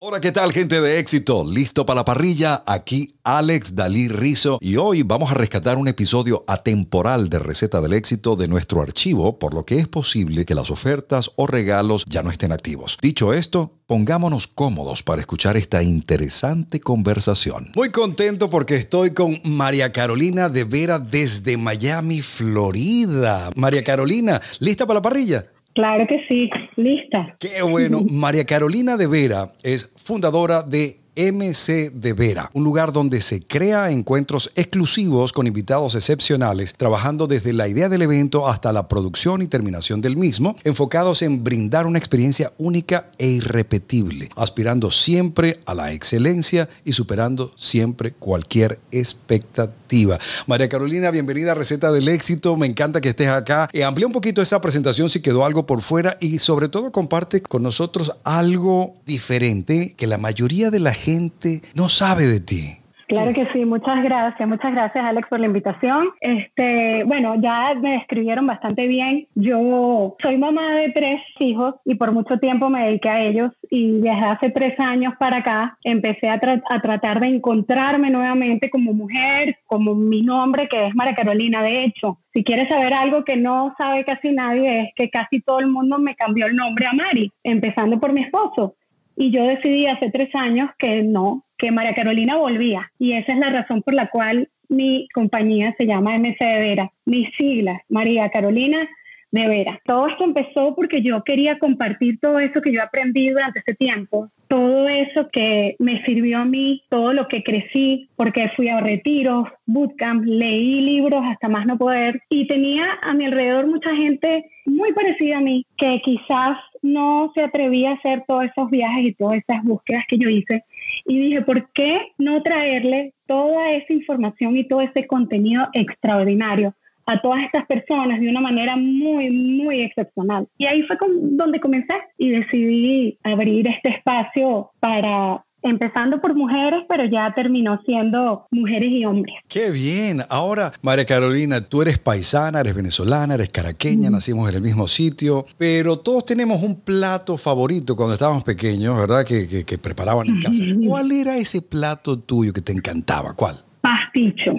Hola, ¿qué tal gente de éxito? ¿Listo para la parrilla? Aquí Alex Dalí Rizo y hoy vamos a rescatar un episodio atemporal de Receta del Éxito de nuestro archivo, por lo que es posible que las ofertas o regalos ya no estén activos. Dicho esto, pongámonos cómodos para escuchar esta interesante conversación. Muy contento porque estoy con María Carolina de Vera desde Miami, Florida. María Carolina, ¿lista para la parrilla? Claro que sí, lista. Qué bueno. María Carolina de Vera es fundadora de MC de Vera, un lugar donde se crea encuentros exclusivos con invitados excepcionales, trabajando desde la idea del evento hasta la producción y terminación del mismo, enfocados en brindar una experiencia única e irrepetible, aspirando siempre a la excelencia y superando siempre cualquier expectativa. María Carolina, bienvenida a Receta del Éxito, me encanta que estés acá. Eh, amplía un poquito esa presentación si quedó algo por fuera y sobre todo comparte con nosotros algo diferente que la mayoría de la gente gente no sabe de ti. Claro que sí, muchas gracias, muchas gracias Alex por la invitación. Este, bueno, ya me describieron bastante bien. Yo soy mamá de tres hijos y por mucho tiempo me dediqué a ellos y desde hace tres años para acá empecé a, a tratar de encontrarme nuevamente como mujer, como mi nombre que es María Carolina. De hecho, si quieres saber algo que no sabe casi nadie es que casi todo el mundo me cambió el nombre a Mari, empezando por mi esposo. Y yo decidí hace tres años que no, que María Carolina volvía. Y esa es la razón por la cual mi compañía se llama MC de Vera. Mis siglas, María Carolina de Vera. Todo esto empezó porque yo quería compartir todo eso que yo aprendí durante ese tiempo, todo eso que me sirvió a mí, todo lo que crecí, porque fui a retiros, bootcamp, leí libros hasta más no poder y tenía a mi alrededor mucha gente muy parecida a mí que quizás no se atrevía a hacer todos esos viajes y todas esas búsquedas que yo hice. Y dije, ¿por qué no traerle toda esa información y todo ese contenido extraordinario a todas estas personas de una manera muy, muy excepcional? Y ahí fue donde comencé y decidí abrir este espacio para empezando por mujeres, pero ya terminó siendo mujeres y hombres. Qué bien. Ahora, María Carolina, tú eres paisana, eres venezolana, eres caraqueña, nacimos en el mismo sitio, pero todos tenemos un plato favorito cuando estábamos pequeños, ¿verdad? Que, que, preparaban en casa. ¿Cuál era ese plato tuyo que te encantaba? ¿Cuál? Pasticho,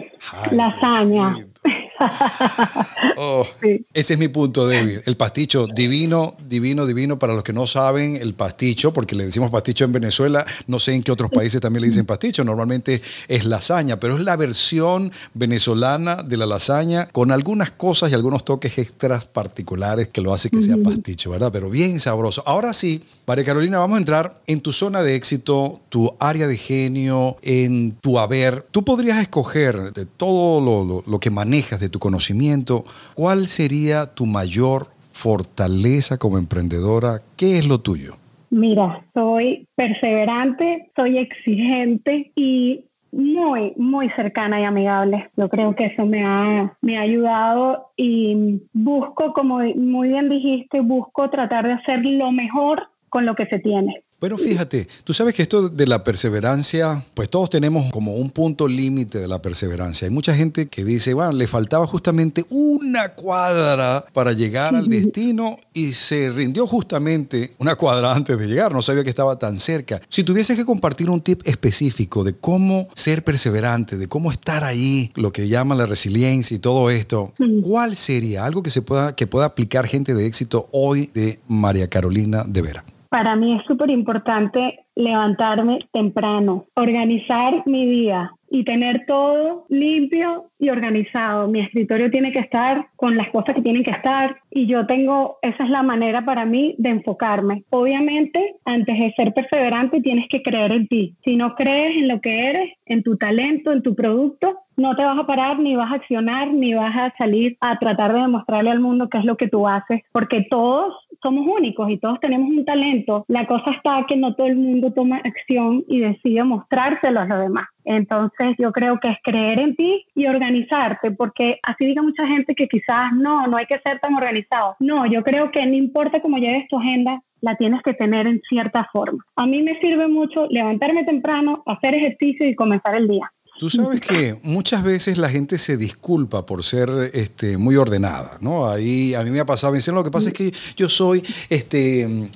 lasaña. Oh, ese es mi punto débil. El pasticho, divino, divino, divino. Para los que no saben, el pasticho, porque le decimos pasticho en Venezuela, no sé en qué otros países también le dicen pasticho. Normalmente es lasaña, pero es la versión venezolana de la lasaña con algunas cosas y algunos toques extras particulares que lo hace que sea pasticho, ¿verdad? Pero bien sabroso. Ahora sí, María Carolina, vamos a entrar en tu zona de éxito, tu área de genio, en tu haber. Tú podrías escoger de todo lo, lo que manejas, de tu conocimiento, ¿cuál sería tu mayor fortaleza como emprendedora? ¿Qué es lo tuyo? Mira, soy perseverante, soy exigente y muy, muy cercana y amigable. Yo creo que eso me ha, me ha ayudado y busco, como muy bien dijiste, busco tratar de hacer lo mejor con lo que se tiene. Bueno, fíjate, tú sabes que esto de la perseverancia, pues todos tenemos como un punto límite de la perseverancia. Hay mucha gente que dice, bueno, le faltaba justamente una cuadra para llegar al destino y se rindió justamente una cuadra antes de llegar, no sabía que estaba tan cerca. Si tuvieses que compartir un tip específico de cómo ser perseverante, de cómo estar ahí, lo que llaman la resiliencia y todo esto, ¿cuál sería algo que se pueda que pueda aplicar gente de éxito hoy de María Carolina de Vera? Para mí es súper importante levantarme temprano, organizar mi día y tener todo limpio y organizado. Mi escritorio tiene que estar con las cosas que tienen que estar y yo tengo, esa es la manera para mí de enfocarme. Obviamente, antes de ser perseverante, tienes que creer en ti. Si no crees en lo que eres, en tu talento, en tu producto, no te vas a parar, ni vas a accionar, ni vas a salir a tratar de demostrarle al mundo qué es lo que tú haces, porque todos somos únicos y todos tenemos un talento. La cosa está que no todo el mundo toma acción y decide mostrárselo a los demás. Entonces yo creo que es creer en ti y organizarte, porque así diga mucha gente que quizás no, no hay que ser tan organizado. No, yo creo que no importa cómo lleves tu agenda, la tienes que tener en cierta forma. A mí me sirve mucho levantarme temprano, hacer ejercicio y comenzar el día Tú sabes que muchas veces la gente se disculpa por ser este, muy ordenada, ¿no? Ahí a mí me ha pasado, me dicen, lo que pasa es que yo soy, este,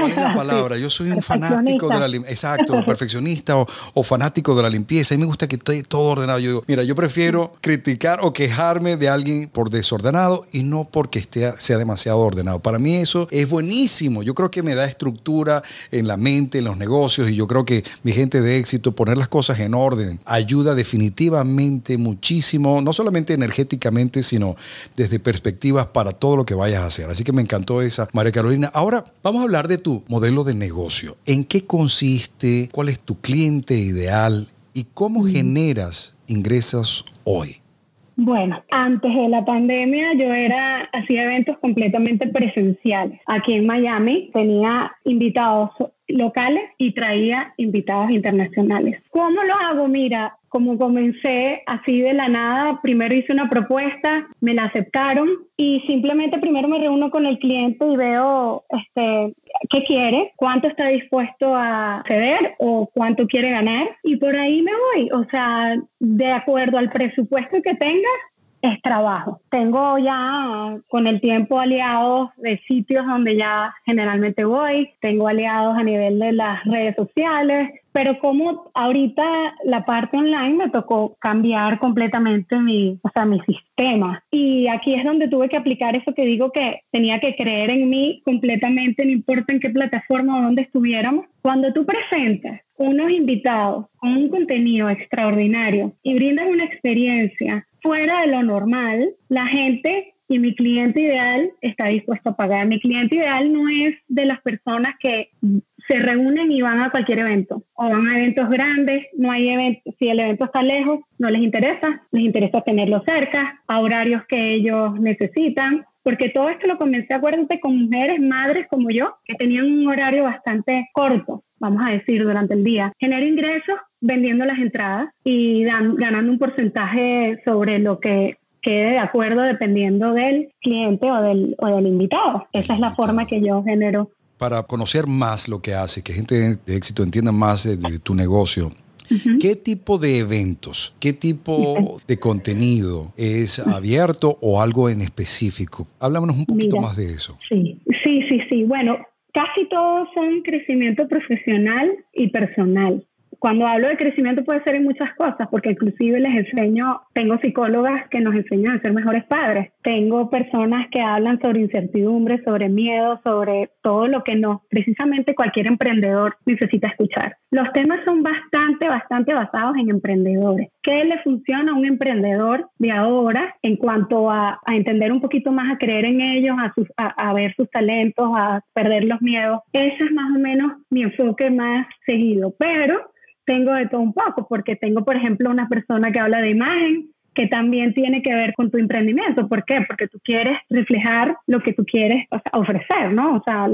¿cuál es la palabra? Yo soy un fanático de la exacto, perfeccionista o, fanático de la limpieza y me gusta que esté todo ordenado. Yo digo, mira, yo prefiero criticar o quejarme de alguien por desordenado y no porque esté, sea demasiado ordenado. Para mí eso es buenísimo. Yo creo que me da estructura en la mente, en los negocios y yo creo que mi gente de éxito, poner las cosas en orden, ayuda definitivamente muchísimo, no solamente energéticamente, sino desde perspectivas para todo lo que vayas a hacer. Así que me encantó esa, María Carolina. Ahora vamos a hablar de tu modelo de negocio. ¿En qué consiste? ¿Cuál es tu cliente ideal? ¿Y cómo generas ingresos hoy? Bueno, antes de la pandemia yo era hacía eventos completamente presenciales. Aquí en Miami tenía invitados locales y traía invitados internacionales. ¿Cómo lo hago? Mira, como comencé así de la nada, primero hice una propuesta, me la aceptaron y simplemente primero me reúno con el cliente y veo este, qué quiere, cuánto está dispuesto a ceder o cuánto quiere ganar y por ahí me voy. O sea, de acuerdo al presupuesto que tengas, es trabajo. Tengo ya con el tiempo aliados de sitios donde ya generalmente voy, tengo aliados a nivel de las redes sociales, pero como ahorita la parte online me tocó cambiar completamente mi, o sea, mi sistema. Y aquí es donde tuve que aplicar eso que digo que tenía que creer en mí completamente, no importa en qué plataforma o dónde estuviéramos. Cuando tú presentas unos invitados con un contenido extraordinario y brindas una experiencia fuera de lo normal, la gente y mi cliente ideal está dispuesto a pagar. Mi cliente ideal no es de las personas que se reúnen y van a cualquier evento o van a eventos grandes, no hay eventos, si el evento está lejos, no les interesa, les interesa tenerlo cerca, a horarios que ellos necesitan, porque todo esto lo comencé, acuérdate, con mujeres, madres como yo, que tenían un horario bastante corto, vamos a decir, durante el día. Genero ingresos vendiendo las entradas y ganando un porcentaje sobre lo que quede de acuerdo dependiendo del cliente o del, o del invitado. Esa es la forma que yo genero. Para conocer más lo que hace, que gente de éxito entienda más de, tu negocio, ¿Qué tipo de eventos, qué tipo de contenido es abierto o algo en específico? Háblanos un poquito más de eso. Sí, sí, sí, sí. Bueno, casi todos son crecimiento profesional y personal. Cuando hablo de crecimiento puede ser en muchas cosas, porque inclusive les enseño, tengo psicólogas que nos enseñan a ser mejores padres, tengo personas que hablan sobre incertidumbre, sobre miedo, sobre todo lo que no, precisamente cualquier emprendedor necesita escuchar. Los temas son bastante, bastante basados en emprendedores. ¿Qué le funciona a un emprendedor de ahora en cuanto a, entender un poquito más, a creer en ellos, a, a ver sus talentos, a perder los miedos? Ese es más o menos mi enfoque más seguido, pero tengo de todo un poco, porque tengo, por ejemplo, una persona que habla de imagen, que también tiene que ver con tu emprendimiento. ¿Por qué? Porque tú quieres reflejar lo que tú quieres ofrecer, ¿no? O sea,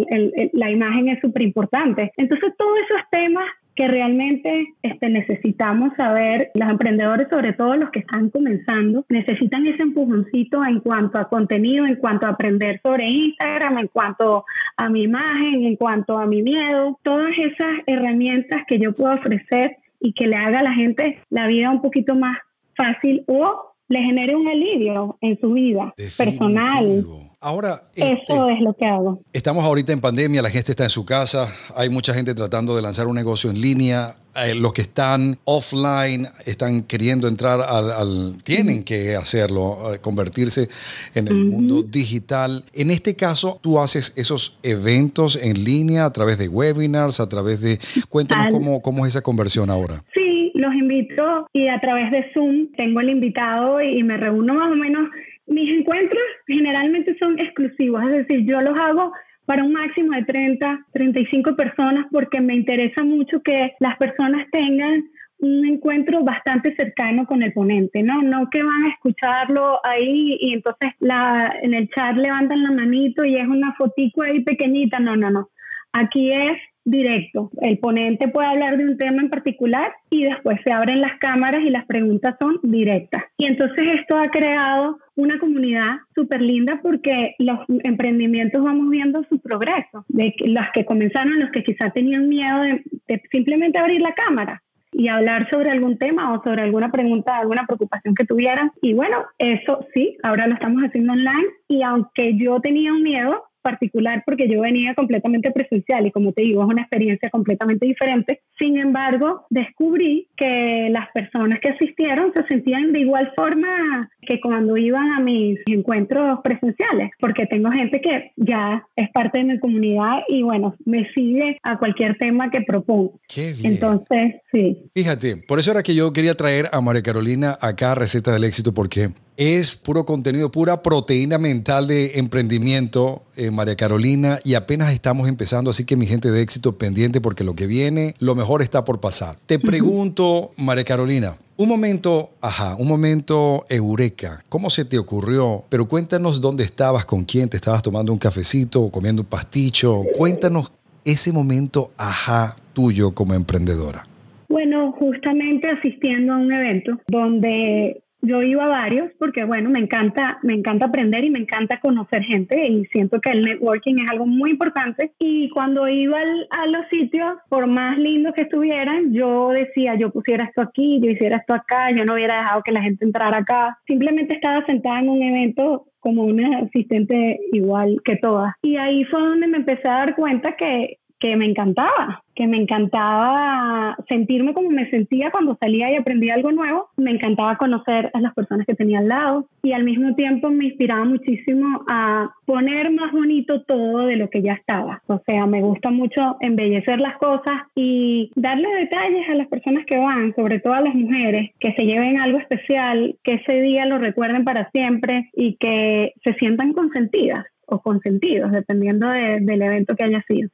la imagen es súper importante. Entonces, todos esos temas que realmente este, necesitamos saber, los emprendedores, sobre todo los que están comenzando, necesitan ese empujoncito en cuanto a contenido, en cuanto a aprender sobre Instagram, en cuanto a mi imagen, en cuanto a mi miedo, todas esas herramientas que yo puedo ofrecer y que le haga a la gente la vida un poquito más fácil o le genere un alivio en su vida personal. Ahora, eso este, es lo que hago. Estamos ahorita en pandemia, la gente está en su casa, hay mucha gente tratando de lanzar un negocio en línea. Eh, los que están offline están queriendo entrar al, tienen que hacerlo, eh, convertirse en el mundo digital. En este caso, tú haces esos eventos en línea a través de webinars, a través de... Cuéntanos cómo, cómo es esa conversión ahora. Sí, los invito y a través de Zoom tengo el invitado y me reúno más o menos mis encuentros generalmente son exclusivos, es decir, yo los hago para un máximo de 30, 35 personas porque me interesa mucho que las personas tengan un encuentro bastante cercano con el ponente, ¿no? No que van a escucharlo ahí y entonces la, en el chat levantan la manito y es una fotico ahí pequeñita, no, no, no. Aquí es directo. El ponente puede hablar de un tema en particular y después se abren las cámaras y las preguntas son directas. Y entonces esto ha creado una comunidad súper linda porque los emprendimientos vamos viendo su progreso, de las que comenzaron, los que quizás tenían miedo de, simplemente abrir la cámara. y hablar sobre algún tema o sobre alguna pregunta, alguna preocupación que tuvieran. Y bueno, eso sí, ahora lo estamos haciendo online y aunque yo tenía un miedo, particular porque yo venía completamente presencial y como te digo, es una experiencia completamente diferente. Sin embargo, descubrí que las personas que asistieron se sentían de igual forma que cuando iban a mis encuentros presenciales, porque tengo gente que ya es parte de mi comunidad y bueno, me sigue a cualquier tema que propongo. Qué bien. Entonces, sí. Fíjate, por eso era que yo quería traer a María Carolina acá a Receta del Éxito, porque es puro contenido, pura proteína mental de emprendimiento, eh, María Carolina, y apenas estamos empezando, así que mi gente de éxito pendiente porque lo que viene, lo mejor está por pasar. Te pregunto, María Carolina, un momento, ajá, un momento eureka. ¿Cómo se te ocurrió? Pero cuéntanos dónde estabas, con quién te estabas tomando un cafecito comiendo un pasticho. Cuéntanos ese momento, ajá, tuyo como emprendedora. Bueno, justamente asistiendo a un evento donde yo iba a varios porque, bueno, me encanta, me encanta aprender y me encanta conocer gente y siento que el networking es algo muy importante. Y cuando iba a los sitios, por más lindos que estuvieran, yo decía, yo pusiera esto aquí, yo hiciera esto acá, yo no hubiera dejado que la gente entrara acá. Simplemente estaba sentada en un evento como una asistente igual que todas. Y ahí fue donde me empecé a dar cuenta que, que me encantaba, que me encantaba sentirme como me sentía cuando salía y aprendía algo nuevo. Me encantaba conocer a las personas que tenía al lado y al mismo tiempo me inspiraba muchísimo a poner más bonito todo de lo que ya estaba. O sea, me gusta mucho embellecer las cosas y darle detalles a las personas que van, sobre todo a las mujeres, que se lleven algo especial, que ese día lo recuerden para siempre y que se sientan consentidas o consentidos, dependiendo del evento que haya sido.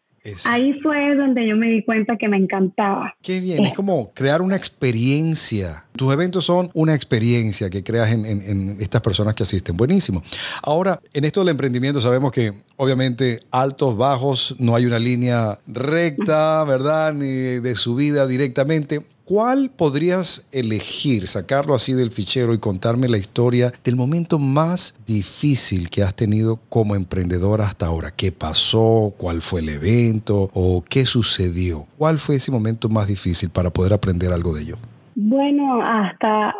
Ahí fue donde yo me di cuenta que me encantaba. Qué bien, es como crear una experiencia. Tus eventos son una experiencia que creas en, estas personas que asisten. Buenísimo. Ahora, en esto del emprendimiento sabemos que obviamente altos, bajos, no hay una línea recta, ¿verdad? Ni de subida directamente. ¿Cuál podrías elegir, sacarlo así del fichero y contarme la historia del momento más difícil que has tenido como emprendedora hasta ahora? ¿Qué pasó? ¿Cuál fue el evento? ¿O qué sucedió? ¿Cuál fue ese momento más difícil para poder aprender algo de ello? Bueno, hasta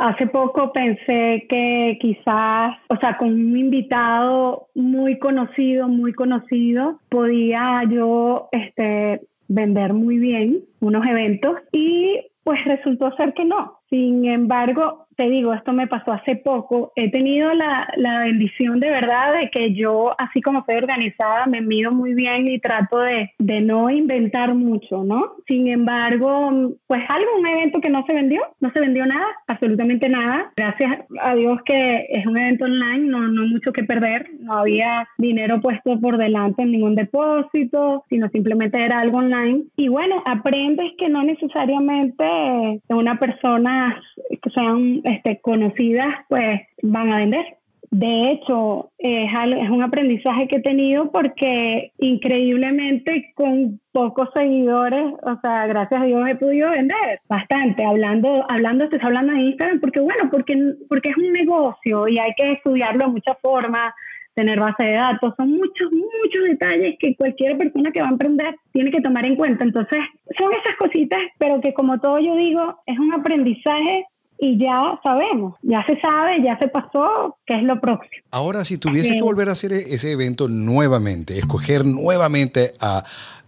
hace poco pensé que quizás, o sea, con un invitado muy conocido, muy conocido, podía yo este, vender muy bien unos eventos y pues resultó ser que no. Sin embargo, te digo, esto me pasó hace poco. He tenido la, la, bendición de verdad de que yo, así como soy organizada, me mido muy bien y trato de, de no inventar mucho, ¿no? Sin embargo, pues algo, un evento que no se vendió, no se vendió nada, absolutamente nada. Gracias a Dios que es un evento online, no, no mucho que perder, no había dinero puesto por delante en ningún depósito, sino simplemente era algo online. Y bueno, aprendes que no necesariamente una persona que sean este, conocidas, pues van a vender. De hecho, es, es un aprendizaje que he tenido porque increíblemente con pocos seguidores, o sea, gracias a Dios he podido vender bastante. Hablando, hablando, estoy hablando de Instagram porque, bueno, porque, porque es un negocio y hay que estudiarlo de muchas formas, tener base de datos, son muchos, muchos detalles que cualquier persona que va a emprender tiene que tomar en cuenta. Entonces, son esas cositas, pero que como todo yo digo, es un aprendizaje y ya sabemos, ya se sabe, ya se pasó, qué es lo próximo. Ahora, si tuviese que volver a hacer ese evento nuevamente, escoger nuevamente a,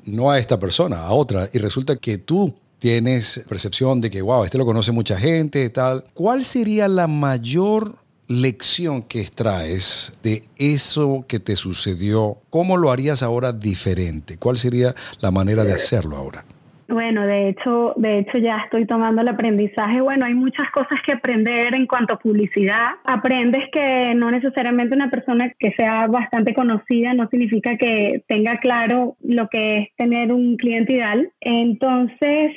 no a esta persona, a otra, y resulta que tú tienes percepción de que, wow, este lo conoce mucha gente, tal, ¿cuál sería la mayor lección que extraes de eso que te sucedió? ¿Cómo lo harías ahora diferente? ¿Cuál sería la manera de hacerlo ahora? Bueno, de hecho, de hecho ya estoy tomando el aprendizaje. Bueno, hay muchas cosas que aprender en cuanto a publicidad. Aprendes que no necesariamente una persona que sea bastante conocida no significa que tenga claro lo que es tener un cliente ideal. Entonces,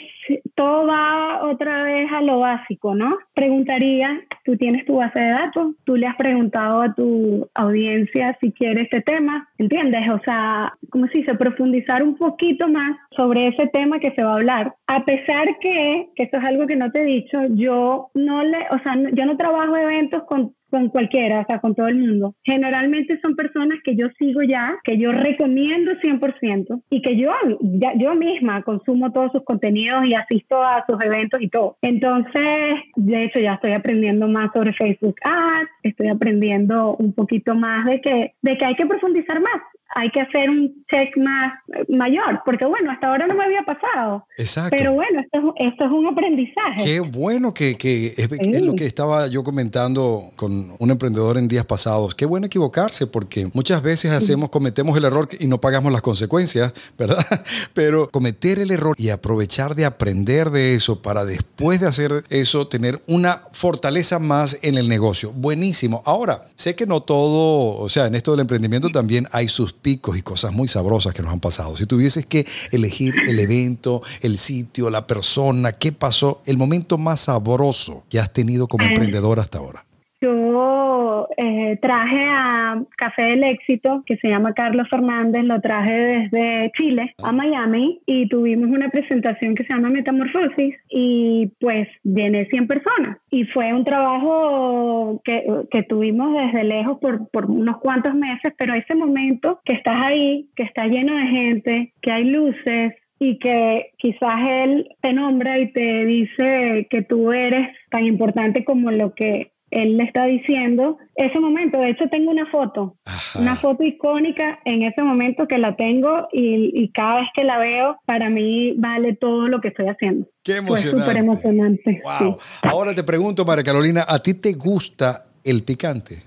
todo va otra vez a lo básico, ¿no? Preguntaría, tú tienes tu base de datos, tú le has preguntado a tu audiencia si quiere este tema, ¿entiendes? O sea, ¿cómo se dice? Profundizar un poquito más sobre ese tema que se va a hablar. A pesar que, que esto es algo que no te he dicho, yo no le, o sea, yo no trabajo eventos con con cualquiera, o sea, con todo el mundo. Generalmente son personas que yo sigo ya, que yo recomiendo 100% y que yo, yo misma consumo todos sus contenidos y asisto a sus eventos y todo. Entonces, de hecho, ya estoy aprendiendo más sobre Facebook Ads, estoy aprendiendo un poquito más de que, de que hay que profundizar más hay que hacer un check más mayor, porque bueno, hasta ahora no me había pasado. Exacto. Pero bueno, esto, esto es un aprendizaje. Qué bueno que, que es, lo que estaba yo comentando con un emprendedor en días pasados. Qué bueno equivocarse, porque muchas veces hacemos, cometemos el error y no pagamos las consecuencias, ¿verdad? Pero cometer el error y aprovechar de aprender de eso para después de hacer eso tener una fortaleza más en el negocio. Buenísimo. Ahora, sé que no todo, o sea, en esto del emprendimiento también hay sus picos y cosas muy sabrosas que nos han pasado. Si tuvieses que elegir el evento, el sitio, la persona, ¿qué pasó? El momento más sabroso que has tenido como emprendedor hasta ahora. Yo eh, traje a Café del Éxito, que se llama Carlos Fernández, lo traje desde Chile a Miami y tuvimos una presentación que se llama Metamorfosis y pues viene 100 personas. Y fue un trabajo que, que tuvimos desde lejos por, por unos cuantos meses, pero ese momento que estás ahí, que está lleno de gente, que hay luces, y que quizás él te nombra y te dice que tú eres tan importante como lo que él le está diciendo ese momento. De hecho, tengo una foto, una foto icónica en ese momento que la tengo y, cada vez que la veo, para mí vale todo lo que estoy haciendo. Qué emocionante. súper emocionante. Wow. Ahora te pregunto, María Carolina, ¿a ti te gusta el picante?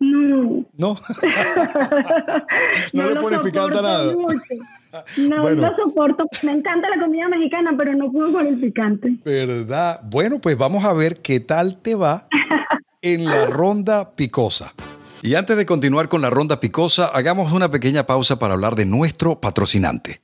No. ¿No? no, le pones picante a nada. No, no soporto. Me encanta la comida mexicana, pero no puedo con el picante. ¿Verdad? Bueno, pues vamos a ver qué tal te va en la ronda picosa. Y antes de continuar con la ronda picosa, hagamos una pequeña pausa para hablar de nuestro patrocinante.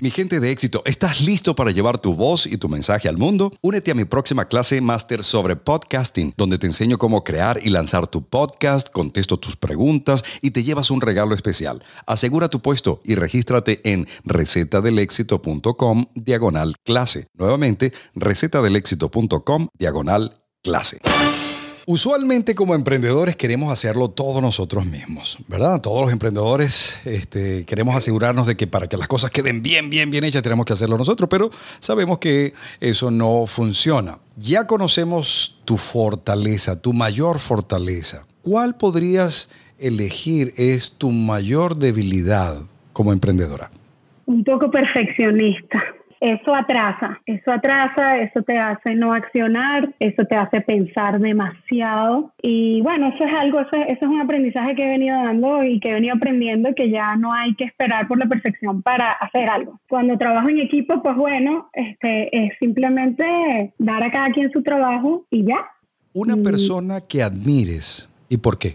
Mi gente de éxito, ¿estás listo para llevar tu voz y tu mensaje al mundo? Únete a mi próxima clase máster sobre podcasting, donde te enseño cómo crear y lanzar tu podcast, contesto tus preguntas y te llevas un regalo especial. Asegura tu puesto y regístrate en recetadelexito.com diagonal clase. Nuevamente, recetadelexito.com diagonal clase. Usualmente como emprendedores queremos hacerlo todos nosotros mismos, ¿verdad? Todos los emprendedores este, queremos asegurarnos de que para que las cosas queden bien, bien, bien hechas tenemos que hacerlo nosotros, pero sabemos que eso no funciona. Ya conocemos tu fortaleza, tu mayor fortaleza. ¿Cuál podrías elegir es tu mayor debilidad como emprendedora? Un poco perfeccionista eso atrasa, eso atrasa, eso te hace no accionar, eso te hace pensar demasiado. Y bueno, eso es algo, eso, es un aprendizaje que he venido dando y que he venido aprendiendo que ya no hay que esperar por la perfección para hacer algo. Cuando trabajo en equipo, pues bueno, este, es simplemente dar a cada quien su trabajo y ya. Una persona que admires, ¿y por qué?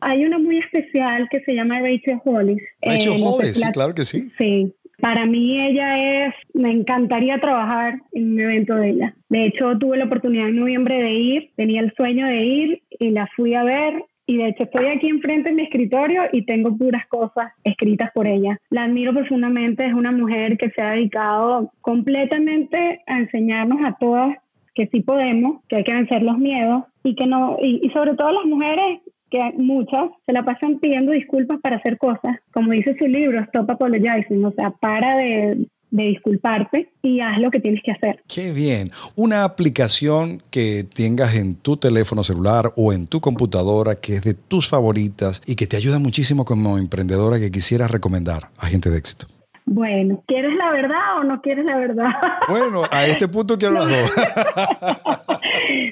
Hay una muy especial que se llama Rachel Hollis. Rachel eh, Hollis, sí, claro que sí. Sí, para mí ella es, me encantaría trabajar en un evento de ella. De hecho, tuve la oportunidad en noviembre de ir, tenía el sueño de ir y la fui a ver y de hecho estoy aquí enfrente en mi escritorio y tengo puras cosas escritas por ella. La admiro profundamente, es una mujer que se ha dedicado completamente a enseñarnos a todas que sí podemos, que hay que vencer los miedos y que no, y, y sobre todo las mujeres que muchas se la pasan pidiendo disculpas para hacer cosas. Como dice su libro, Stop Apologizing, o sea, para de, de disculparte y haz lo que tienes que hacer. Qué bien. Una aplicación que tengas en tu teléfono celular o en tu computadora que es de tus favoritas y que te ayuda muchísimo como emprendedora que quisieras recomendar a gente de éxito. Bueno, ¿quieres la verdad o no quieres la verdad? Bueno, a este punto quiero las dos.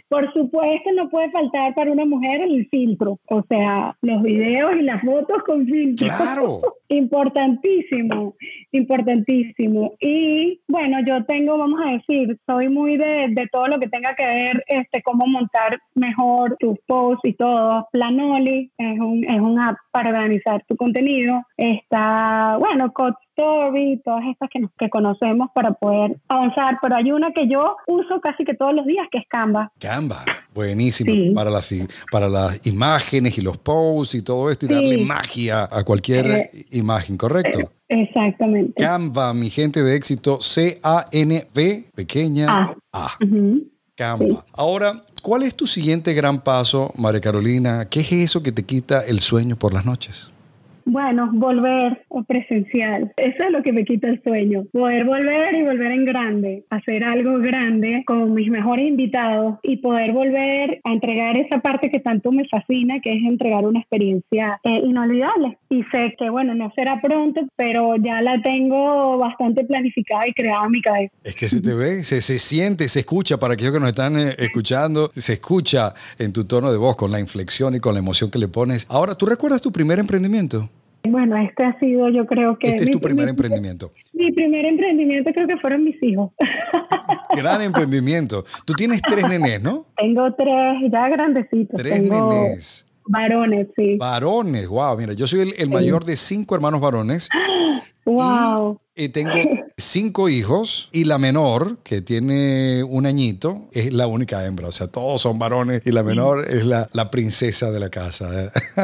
Por supuesto, no puede faltar para una mujer el filtro, o sea, los videos y las fotos con filtro. Claro. importantísimo, importantísimo. Y bueno, yo tengo, vamos a decir, soy muy de, de, todo lo que tenga que ver, este, cómo montar mejor tus posts y todo. Planoli es un, es un app para organizar tu contenido. Está, bueno, Code Story, todas estas que, que conocemos para poder avanzar, pero hay una que yo uso casi que todos los días, que es Canva. Canva, buenísimo, para, las, para las imágenes y los posts y todo esto, y darle magia a cualquier eh, imagen, ¿correcto? Eh, exactamente. Canva, mi gente de éxito, C-A-N-V, pequeña A. Canva. Ahora, ¿cuál es tu siguiente gran paso, María Carolina? ¿Qué es eso que te quita el sueño por las noches? Bueno, volver presencial. Eso es lo que me quita el sueño. Poder volver y volver en grande, hacer algo grande con mis mejores invitados y poder volver a entregar esa parte que tanto me fascina, que es entregar una experiencia eh, inolvidable. Y sé que, bueno, no será pronto, pero ya la tengo bastante planificada y creada en mi cabeza. Es que se te ve, se, se siente, se escucha, para aquellos que nos están eh, escuchando, se escucha en tu tono de voz, con la inflexión y con la emoción que le pones. Ahora, ¿tú recuerdas tu primer emprendimiento? Bueno, este ha sido, yo creo que... Este es tu primer emprendimiento. Mi primer emprendimiento creo que fueron mis hijos. Gran emprendimiento. Tú tienes tres nenes, ¿no? Tengo tres ya grandecitos. Tres nenes. Varones, sí. Varones, wow. Mira, yo soy el, mayor de cinco hermanos varones. Wow. Y, tengo cinco hijos y la menor, que tiene un añito, es la única hembra. O sea, todos son varones y la menor es la, la princesa de la casa,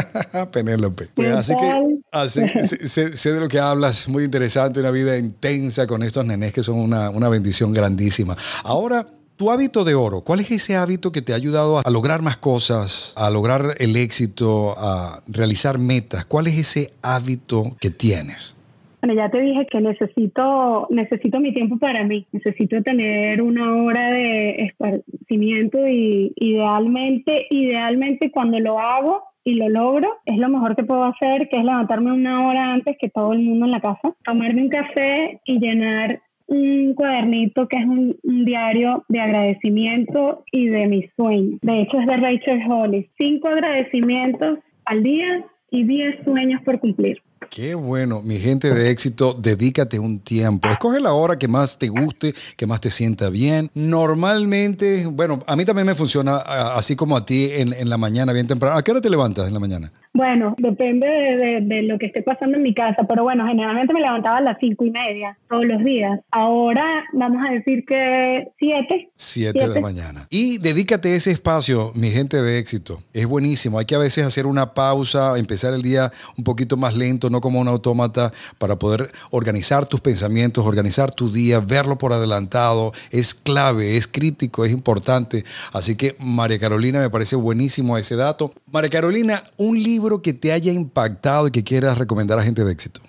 Penélope. Pues así que así, sé, sé, de lo que hablas, muy interesante, una vida intensa con estos nenes que son una, una bendición grandísima. Ahora, tu hábito de oro, ¿cuál es ese hábito que te ha ayudado a lograr más cosas, a lograr el éxito, a realizar metas? ¿Cuál es ese hábito que tienes? Bueno, ya te dije que necesito, necesito mi tiempo para mí, necesito tener una hora de esparcimiento y idealmente, idealmente cuando lo hago y lo logro, es lo mejor que puedo hacer, que es levantarme una hora antes que todo el mundo en la casa, tomarme un café y llenar un cuadernito que es un, diario de agradecimiento y de mis sueños. De hecho, es de Rachel Hollis. Cinco agradecimientos al día y diez sueños por cumplir. Qué bueno, mi gente de éxito, dedícate un tiempo. Escoge la hora que más te guste, que más te sienta bien. Normalmente, bueno, a mí también me funciona así como a ti en, la mañana, bien temprano. ¿A qué hora te levantas en la mañana? Bueno, depende de, lo que esté pasando en mi casa, pero bueno, generalmente me levantaba a las cinco y media todos los días. Ahora vamos a decir que siete. Siete, de la mañana. Y dedícate ese espacio, mi gente de éxito. Es buenísimo. Hay que a veces hacer una pausa, empezar el día un poquito más lento, no como un autómata, para poder organizar tus pensamientos, organizar tu día, verlo por adelantado. Es clave, es crítico, es importante. Así que María Carolina, me parece buenísimo ese dato. María Carolina, un libro que te haya impactado y que quieras recomendar a gente de éxito?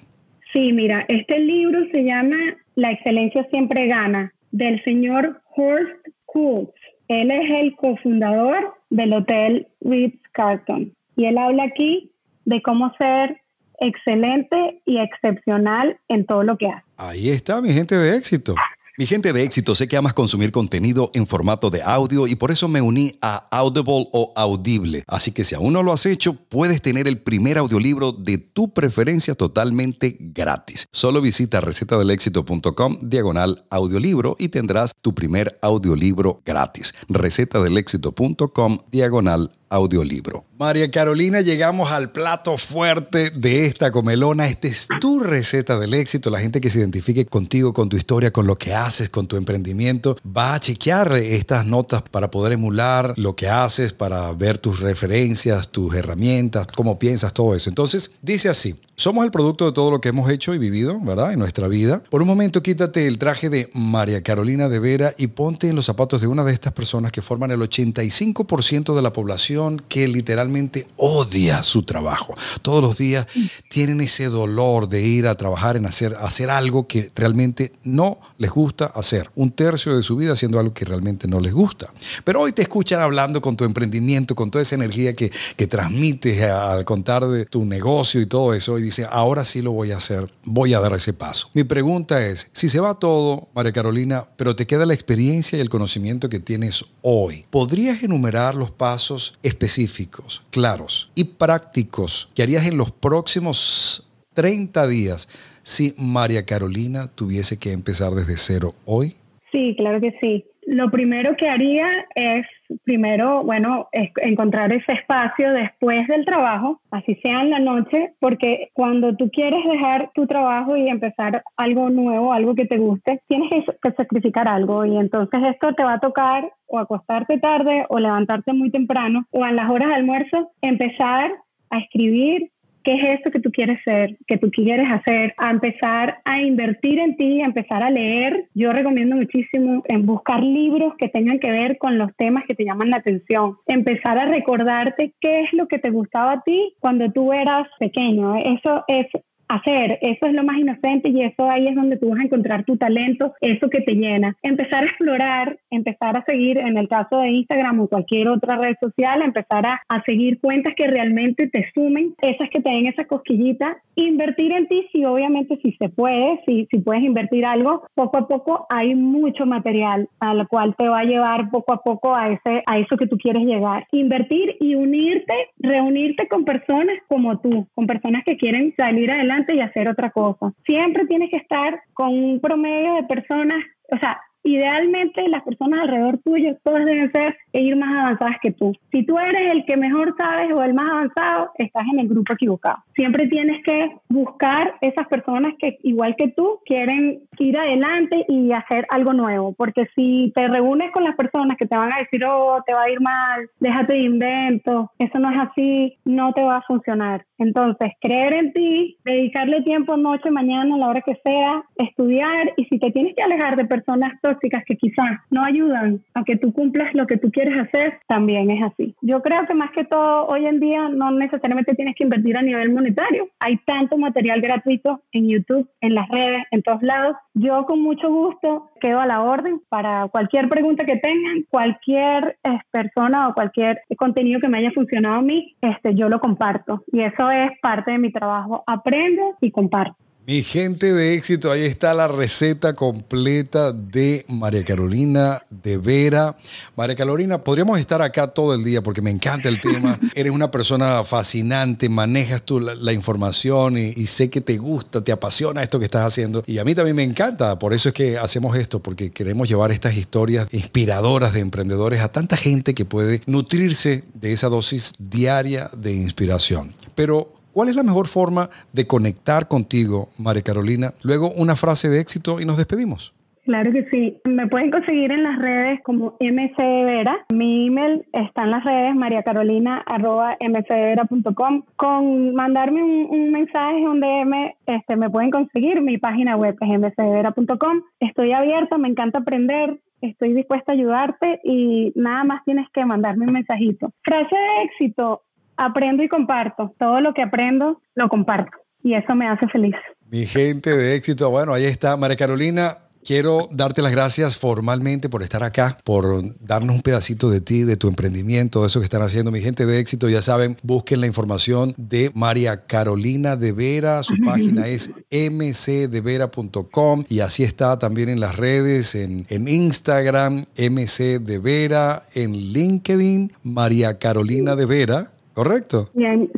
Sí, mira, este libro se llama La excelencia siempre gana, del señor Horst Kultz. Él es el cofundador del Hotel Ritz-Carlton y él habla aquí de cómo ser excelente y excepcional en todo lo que hace. Ahí está mi gente de éxito. Mi gente de éxito, sé que amas consumir contenido en formato de audio y por eso me uní a Audible o Audible. Así que si aún no lo has hecho, puedes tener el primer audiolibro de tu preferencia totalmente gratis. Solo visita recetadelexito.com diagonal audiolibro y tendrás tu primer audiolibro gratis. recetadelexito.com diagonal audiolibro. María Carolina, llegamos al plato fuerte de esta comelona. Esta es tu receta del éxito. La gente que se identifique contigo, con tu historia, con lo que haces, con tu emprendimiento, va a chequear estas notas para poder emular lo que haces, para ver tus referencias, tus herramientas, cómo piensas, todo eso. Entonces, dice así, somos el producto de todo lo que hemos hecho y vivido, ¿verdad? En nuestra vida. Por un momento quítate el traje de María Carolina de Vera y ponte en los zapatos de una de estas personas que forman el 85% de la población que literalmente odia su trabajo. Todos los días tienen ese dolor de ir a trabajar en hacer, hacer algo que realmente no les gusta hacer. Un tercio de su vida haciendo algo que realmente no les gusta. Pero hoy te escuchan hablando con tu emprendimiento, con toda esa energía que, que transmites al contar de tu negocio y todo eso dice, ahora sí lo voy a hacer, voy a dar ese paso. Mi pregunta es, si se va todo, María Carolina, pero te queda la experiencia y el conocimiento que tienes hoy, ¿podrías enumerar los pasos específicos, claros y prácticos que harías en los próximos 30 días si María Carolina tuviese que empezar desde cero hoy? Sí, claro que sí. Lo primero que haría es, primero, bueno, encontrar ese espacio después del trabajo, así sea en la noche, porque cuando tú quieres dejar tu trabajo y empezar algo nuevo, algo que te guste, tienes que sacrificar algo y entonces esto te va a tocar o acostarte tarde o levantarte muy temprano o en las horas de almuerzo empezar a escribir qué es esto que tú quieres ser, que tú quieres hacer, a empezar a invertir en ti, a empezar a leer. Yo recomiendo muchísimo en buscar libros que tengan que ver con los temas que te llaman la atención. Empezar a recordarte qué es lo que te gustaba a ti cuando tú eras pequeño. Eso es hacer. Eso es lo más inocente y eso ahí es donde tú vas a encontrar tu talento, eso que te llena. Empezar a explorar, empezar a seguir, en el caso de Instagram o cualquier otra red social, empezar a, seguir cuentas que realmente te sumen, esas que te den esa cosquillita. Invertir en ti, sí, obviamente si se puede, si, si puedes invertir algo, poco a poco hay mucho material al cual te va a llevar poco a poco a, ese, a eso que tú quieres llegar. Invertir y unirte, reunirte con personas como tú, con personas que quieren salir adelante y hacer otra cosa. Siempre tienes que estar con un promedio de personas, o sea, idealmente las personas alrededor tuyo todas deben ser e ir más avanzadas que tú. Si tú eres el que mejor sabes o el más avanzado, estás en el grupo equivocado. Siempre tienes que buscar esas personas que, igual que tú, quieren ir adelante y hacer algo nuevo. Porque si te reúnes con las personas que te van a decir, oh, te va a ir mal, déjate de invento, eso no es así, no te va a funcionar. Entonces, creer en ti, dedicarle tiempo noche, mañana, a la hora que sea, estudiar y si te tienes que alejar de personas tóxicas que quizás no ayudan a que tú cumplas lo que tú quieres hacer, también es así. Yo creo que más que todo hoy en día no necesariamente tienes que invertir a nivel monetario. Hay tanto material gratuito en YouTube, en las redes, en todos lados. Yo con mucho gusto quedo a la orden para cualquier pregunta que tengan, cualquier eh, persona o cualquier contenido que me haya funcionado a mí, este, yo lo comparto. Y eso es parte de mi trabajo. Aprendo y comparto. Mi gente de éxito, ahí está la receta completa de María Carolina de Vera. María Carolina, podríamos estar acá todo el día porque me encanta el tema. Eres una persona fascinante, manejas tú la, información y, y, sé que te gusta, te apasiona esto que estás haciendo. Y a mí también me encanta, por eso es que hacemos esto, porque queremos llevar estas historias inspiradoras de emprendedores a tanta gente que puede nutrirse de esa dosis diaria de inspiración. Pero ¿Cuál es la mejor forma de conectar contigo, María Carolina? Luego una frase de éxito y nos despedimos. Claro que sí. Me pueden conseguir en las redes como MC Vera. Mi email está en las redes mariacarolina.mcvera.com. Con mandarme un, mensaje, un DM, este, me pueden conseguir. Mi página web es mcvera.com. Estoy abierta, me encanta aprender. Estoy dispuesta a ayudarte y nada más tienes que mandarme un mensajito. Frase de éxito aprendo y comparto. Todo lo que aprendo, lo comparto. Y eso me hace feliz. Mi gente de éxito, bueno, ahí está María Carolina. Quiero darte las gracias formalmente por estar acá, por darnos un pedacito de ti, de tu emprendimiento, de eso que están haciendo. Mi gente de éxito, ya saben, busquen la información de María Carolina de Vera. Su página es mcdevera.com y así está también en las redes, en, en Instagram, MC de Vera, en LinkedIn, María Carolina de Vera. ¿Correcto?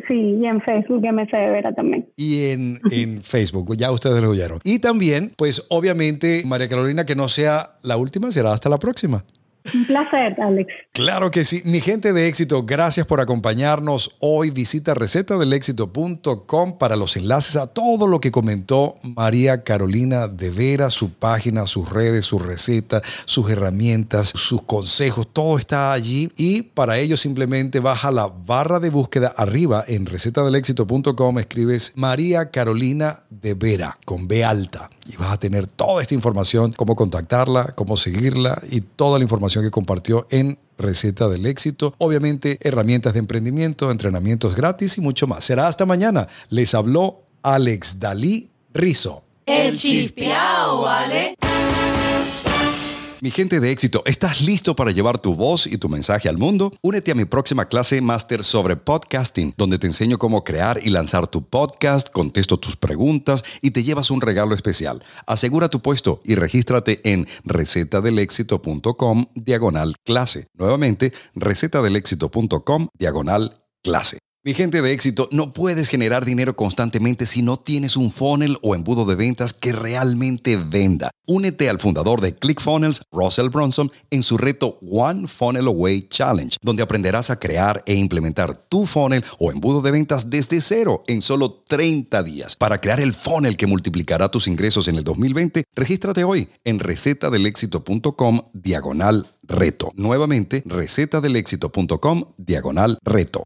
sí, y en Facebook MC de Vera también. Y en, en Facebook, ya ustedes lo oyeron. Y también, pues obviamente, María Carolina, que no sea la última, será hasta la próxima. Un placer, Alex. Claro que sí. Mi gente de éxito, gracias por acompañarnos hoy. Visita recetadelexito.com para los enlaces a todo lo que comentó María Carolina de Vera, su página, sus redes, sus recetas, sus herramientas, sus consejos, todo está allí. Y para ello simplemente baja la barra de búsqueda arriba en recetadelexito.com, escribes María Carolina de Vera con B alta y vas a tener toda esta información, cómo contactarla, cómo seguirla y toda la información que compartió en Receta del Éxito. Obviamente, herramientas de emprendimiento, entrenamientos gratis y mucho más. Será hasta mañana. Les habló Alex Dalí Rizo. El chispeao, ¿vale? Mi gente de éxito, ¿estás listo para llevar tu voz y tu mensaje al mundo? Únete a mi próxima clase máster sobre podcasting, donde te enseño cómo crear y lanzar tu podcast, contesto tus preguntas y te llevas un regalo especial. Asegura tu puesto y regístrate en recetadelexito.com diagonal clase. Nuevamente, recetadelexito.com diagonal clase. Mi gente de éxito, no puedes generar dinero constantemente si no tienes un funnel o embudo de ventas que realmente venda. Únete al fundador de ClickFunnels, Russell Bronson, en su reto One Funnel Away Challenge, donde aprenderás a crear e implementar tu funnel o embudo de ventas desde cero en solo 30 días. Para crear el funnel que multiplicará tus ingresos en el 2020, regístrate hoy en recetadelexito.com diagonal reto. Nuevamente, recetadelexito.com diagonal reto.